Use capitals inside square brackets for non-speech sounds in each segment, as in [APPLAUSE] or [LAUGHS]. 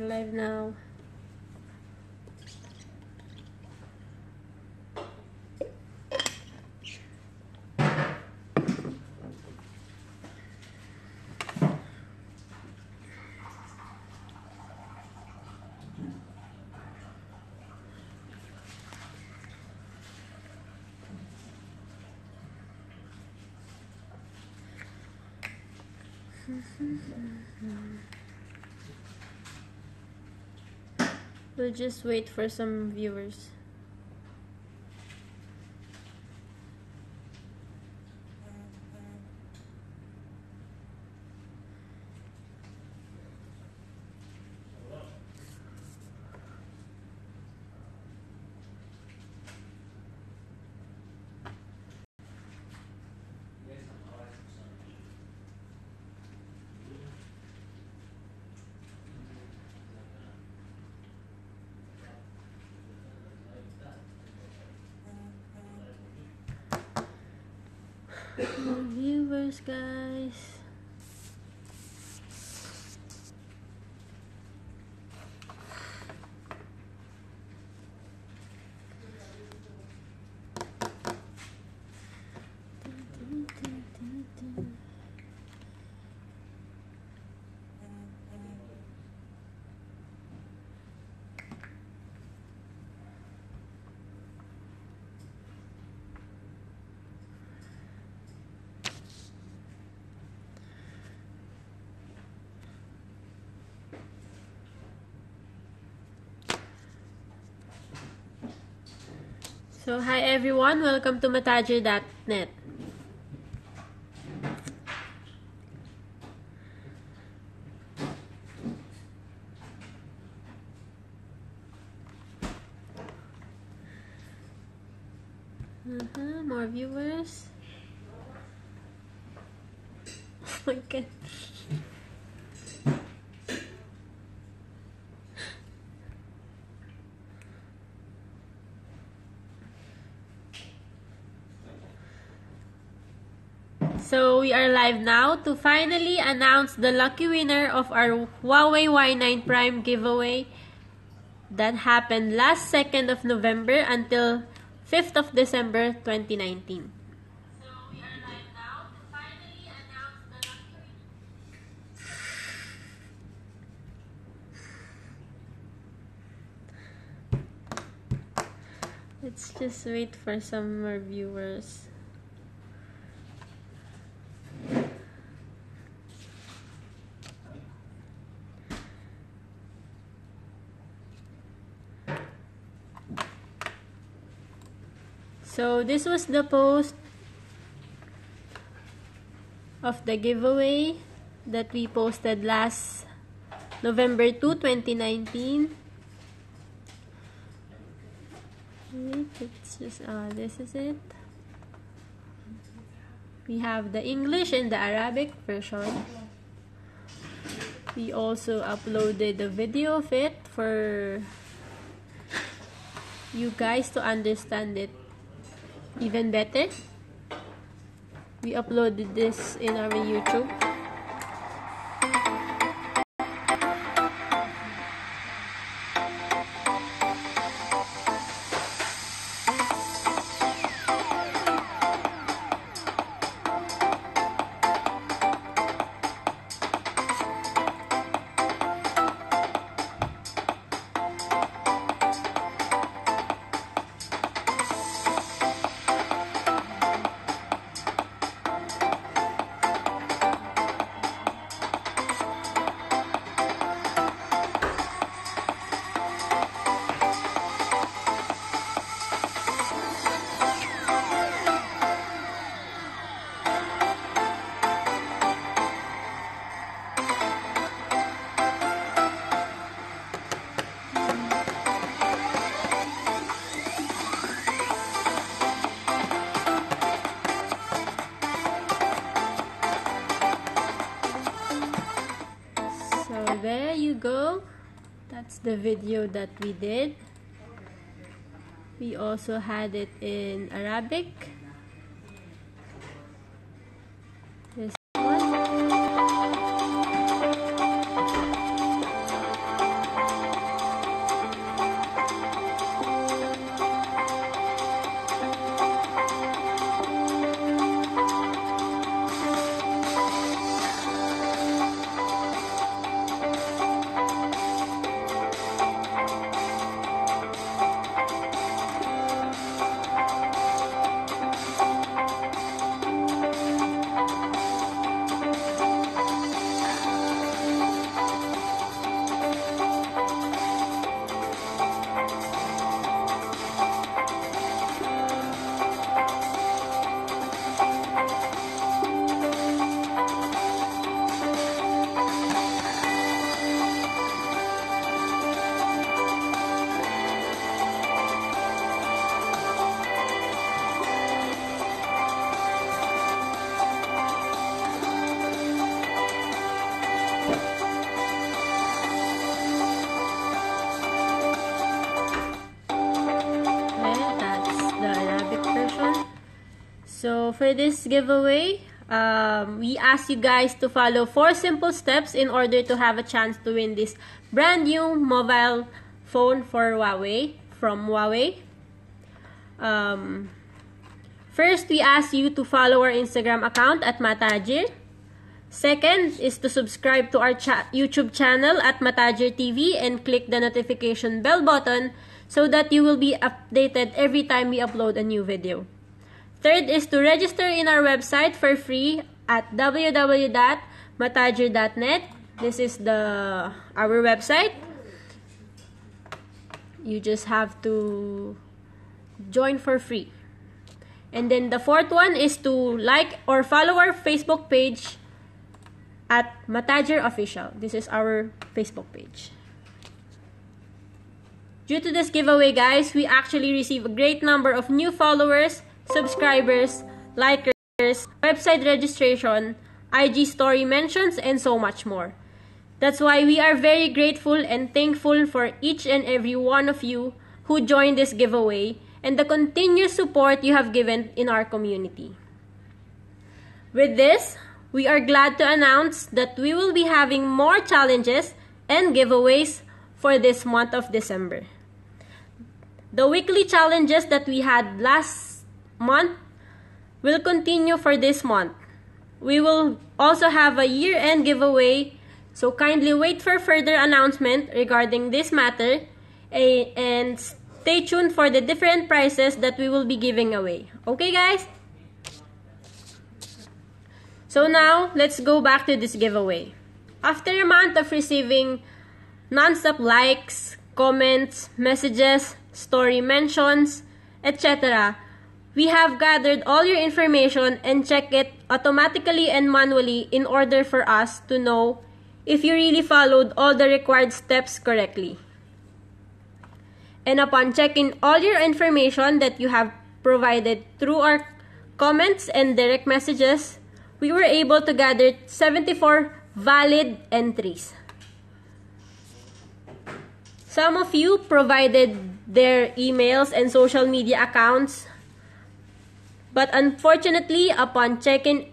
Live now. [LAUGHS] We'll just wait for some viewers. More viewers, guys. So, hi everyone. Welcome to Mattajir.net. Uh-huh, more viewers. [LAUGHS] Oh my god. So we are live now to finally announce the lucky winner of our Huawei Y9 Prime giveaway that happened last 2nd of November until 5th of December 2019. So we are live now to finally announce the lucky Let's just wait for some more viewers. So this was the post of the giveaway that we posted last November 2, 2019. Wait, it's just, uh, this is it. We have the English and the Arabic version. We also uploaded a video of it for you guys to understand it even better. We uploaded this in our YouTube. The video that we did. We also had it in Arabic. For this giveaway, um, we ask you guys to follow four simple steps in order to have a chance to win this brand new mobile phone for Huawei from Huawei. Um, first, we ask you to follow our Instagram account at Mattajir. Second is to subscribe to our cha YouTube channel at Mattajir TV and click the notification bell button so that you will be updated every time we upload a new video. Third is to register in our website for free at www.mattajir.net. This is the our website. You just have to join for free. And then the fourth one is to like or follow our Facebook page at Mattajir Official. This is our Facebook page. Due to this giveaway, guys, we actually receive a great number of new followers, subscribers, likers, website registration, IG story mentions, and so much more. That's why we are very grateful and thankful for each and every one of you who joined this giveaway and the continuous support you have given in our community. With this, we are glad to announce that we will be having more challenges and giveaways for this month of December. The weekly challenges that we had last month will continue for this month. We will also have a year-end giveaway, so kindly wait for further announcement regarding this matter and Stay tuned for the different prizes that we will be giving away. Okay, guys? So now, let's go back to this giveaway. After a month of receiving non-stop likes, comments, messages, story mentions, etc., we have gathered all your information and check it automatically and manually in order for us to know if you really followed all the required steps correctly. And upon checking all your information that you have provided through our comments and direct messages, we were able to gather 74 valid entries. Some of you provided their emails and social media accounts, but unfortunately, upon checking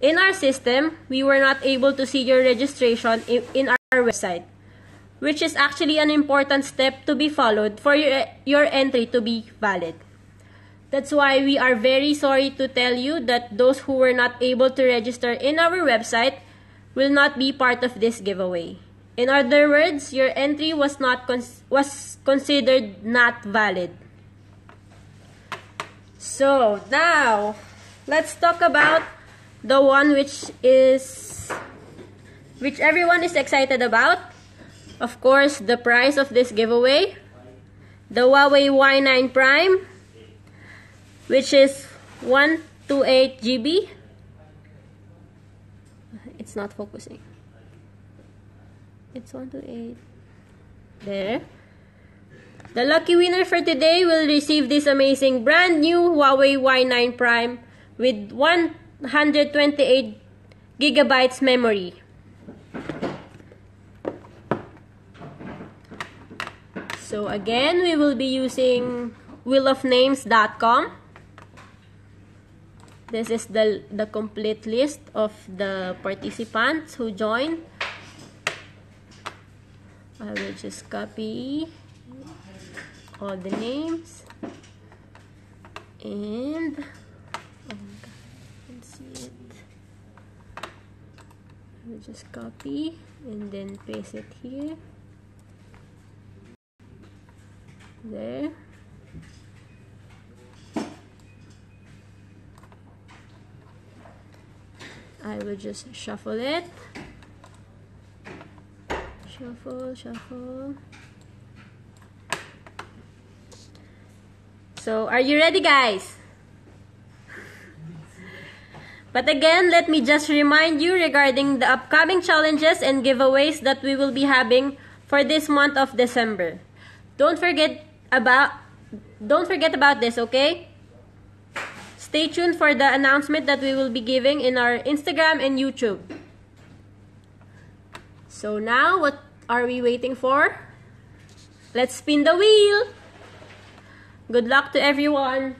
in our system, we were not able to see your registration in our website which is actually an important step to be followed for your, your entry to be valid. That's why we are very sorry to tell you that those who were not able to register in our website will not be part of this giveaway. In other words, your entry was not cons was considered not valid. So, now let's talk about the one which is which everyone is excited about of course, the price of this giveaway, the Huawei Y9 Prime, which is 128 GB. It's not focusing. It's 128. There. The lucky winner for today will receive this amazing brand new Huawei Y9 Prime with 128 gigabytes memory. So again, we will be using wheelofnames.com. This is the, the complete list of the participants who joined. I will just copy all the names and oh God, can see it. I will just copy and then paste it here. there I will just shuffle it shuffle shuffle so are you ready guys but again let me just remind you regarding the upcoming challenges and giveaways that we will be having for this month of December don't forget about don't forget about this, okay? Stay tuned for the announcement that we will be giving in our Instagram and YouTube. So now, what are we waiting for? Let's spin the wheel. Good luck to everyone.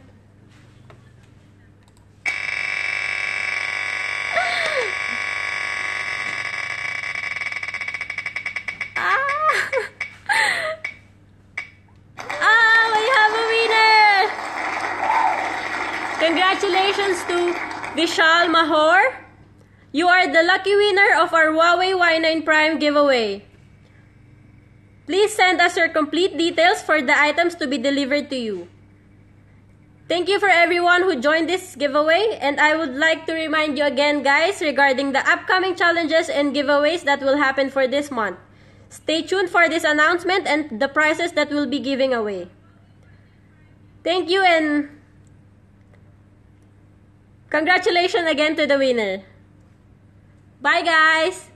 Ah! Ah, Congratulations to Vishal Mahor. You are the lucky winner of our Huawei Y9 Prime giveaway. Please send us your complete details for the items to be delivered to you. Thank you for everyone who joined this giveaway and I would like to remind you again guys regarding the upcoming challenges and giveaways that will happen for this month. Stay tuned for this announcement and the prizes that we'll be giving away. Thank you and congratulations again to the winner. Bye guys!